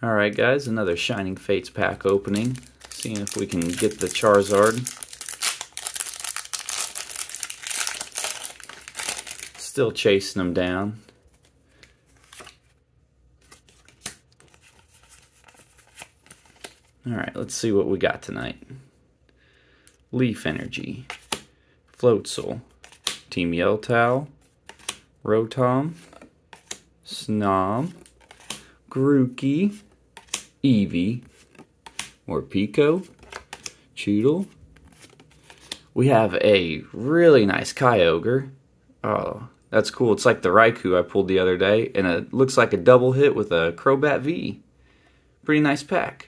Alright guys, another Shining Fates pack opening. Seeing if we can get the Charizard. Still chasing them down. Alright, let's see what we got tonight. Leaf Energy, Floatzel, Team Yell Towel, Rotom, Snom, Grookey, Eevee, Morpeko, Choodle. We have a really nice Kyogre. Oh, that's cool. It's like the Raikou I pulled the other day, and it looks like a double hit with a Crobat V. Pretty nice pack.